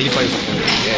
一块一块的，